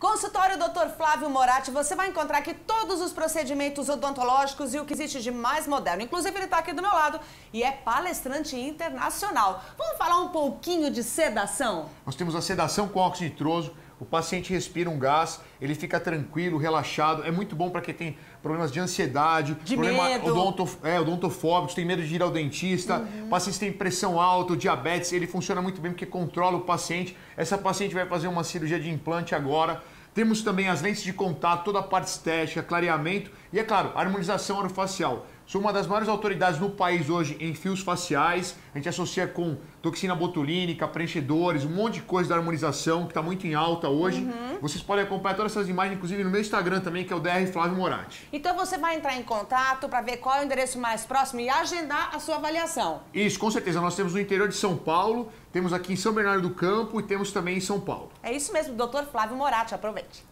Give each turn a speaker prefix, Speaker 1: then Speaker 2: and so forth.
Speaker 1: Consultório Dr. Flávio Moratti, você vai encontrar aqui todos os procedimentos odontológicos e o que existe de mais moderno. Inclusive, ele está aqui do meu lado e é palestrante internacional. Vamos falar um pouquinho de sedação?
Speaker 2: Nós temos a sedação com óxido nitroso, o paciente respira um gás, ele fica tranquilo, relaxado. É muito bom para quem tem problemas de ansiedade,
Speaker 1: de
Speaker 2: problema
Speaker 1: medo.
Speaker 2: Odonto, é, odontofóbicos, tem medo de ir ao dentista, uhum. pacientes têm pressão alta, diabetes, ele funciona muito bem porque controla o paciente. Essa paciente vai fazer uma cirurgia de implante agora. Temos também as lentes de contato, toda a parte estética, clareamento e, é claro, harmonização orofacial. Sou uma das maiores autoridades no país hoje em fios faciais. A gente associa com toxina botulínica, preenchedores, um monte de coisa da harmonização que está muito em alta hoje. Uhum. Vocês podem acompanhar todas essas imagens, inclusive no meu Instagram também, que é o DR Flávio Moratti.
Speaker 1: Então você vai entrar em contato para ver qual é o endereço mais próximo e agendar a sua avaliação.
Speaker 2: Isso, com certeza. Nós temos no interior de São Paulo, temos aqui em São Bernardo do Campo e temos também em São Paulo.
Speaker 1: É isso mesmo, doutor Flávio Moratti. Aproveite.